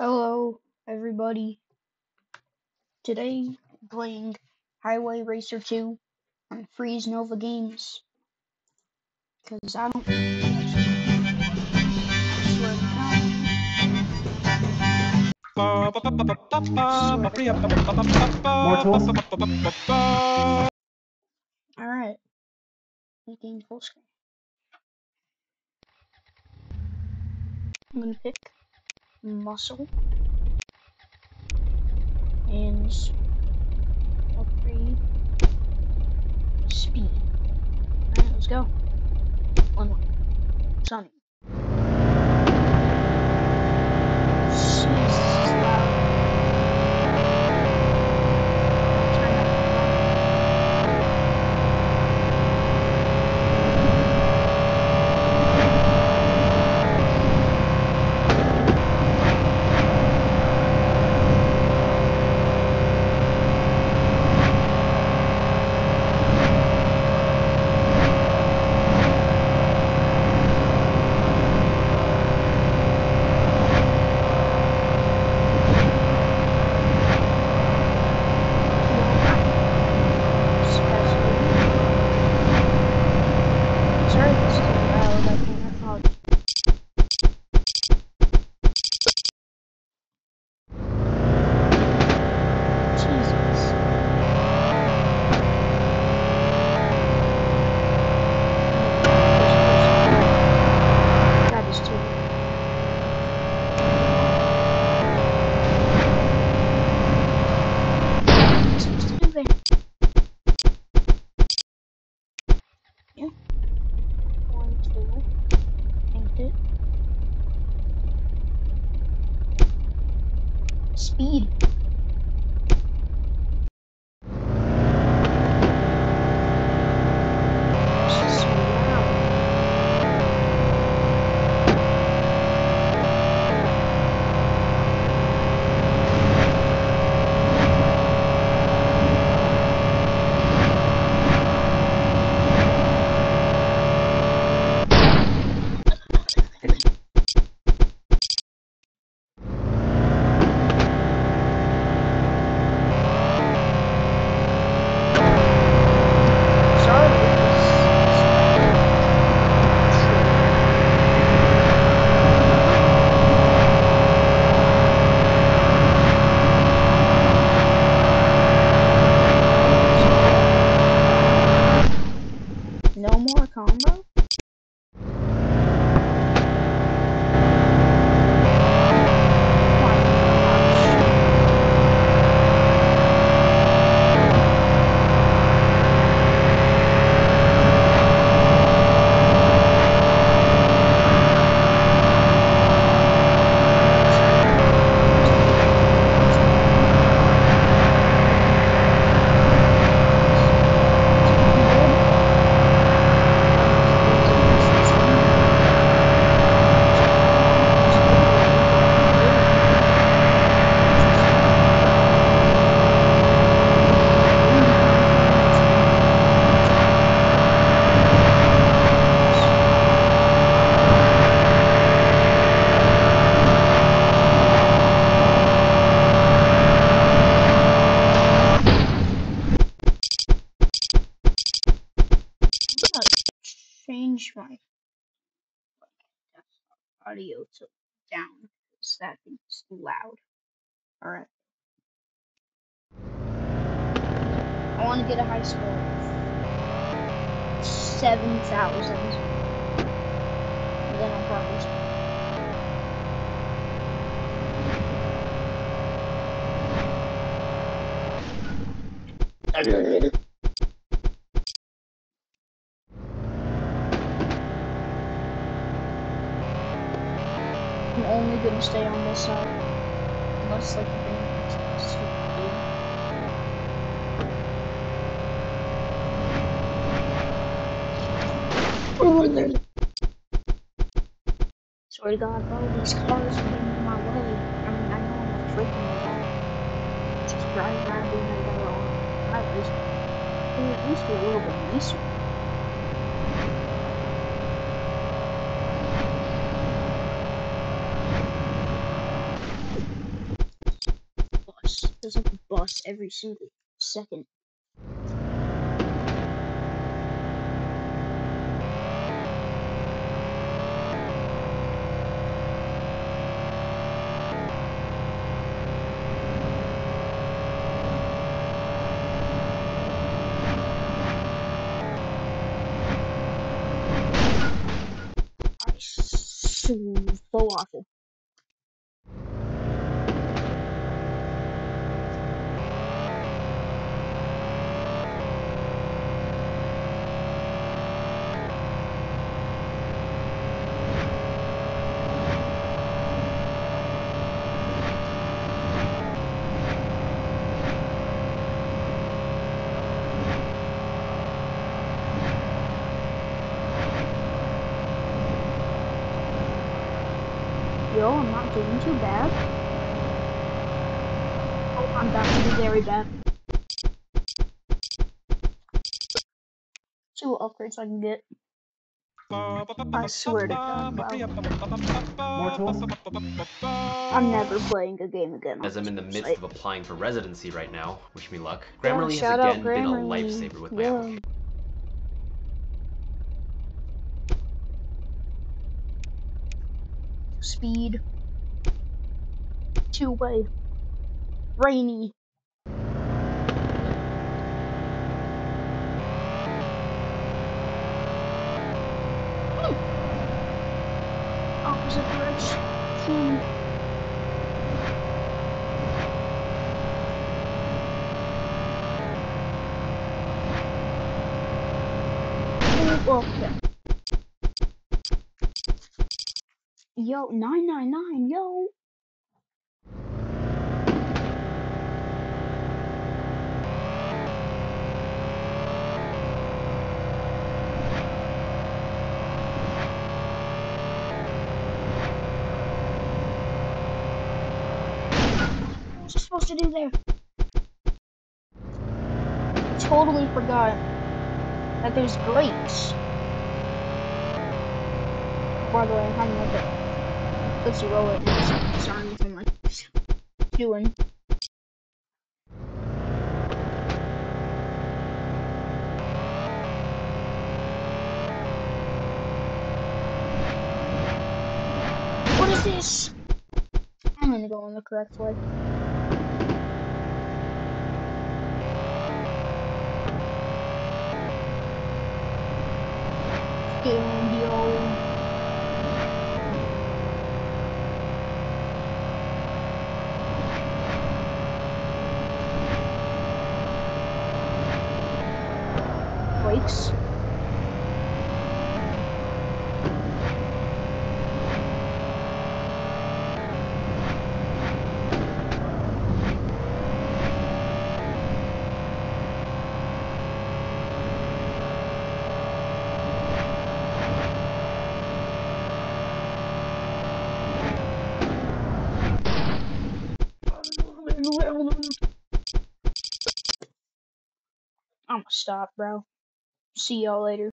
Hello, everybody. Today, playing Highway Racer 2 on Freeze Nova Games. Because I don't. Alright. Making full screen. I'm gonna pick muscle. And upgrade speed. Alright, let's go. One more. Sunny. Jesus, this is loud. Turn up the volume. Sorry if it's too loud, I can't apologize. Jesus. That is too loud. Supposed to do there. One, two. Paint it. Speed. My audio to down because that thing's loud. Alright. I want to get a high score 7,000. And then I'll probably. I'm gonna stay on this side. Unless like the band gets super big. Swear to God, bro, these cars are getting in my way. I mean, I know I'm a freaking guy. Just driving around doing that I on highways. They at least be a little bit nicer. There's like a every single second. So awful. I'm not doing too bad. Oh, I'm to be very bad. See what upgrades I can get. I swear to God, tools? I'm never playing a game again. As I'm in the midst site. of applying for residency right now, wish me luck. Yeah, Grammarly has shout out again been a lifesaver with my Yeah. application. Speed. Two way. Rainy. Hmm. Opposite direction. Oh, well, yeah. Yo, 999, yo. What was I supposed to do there? Totally forgot that there's brakes. By the way, I'm like a Tootsie Roll it sorry I'm like doing. What is this? I'm gonna go on the correct way. Studio. Brakes. I'm gonna stop, bro. See y'all later.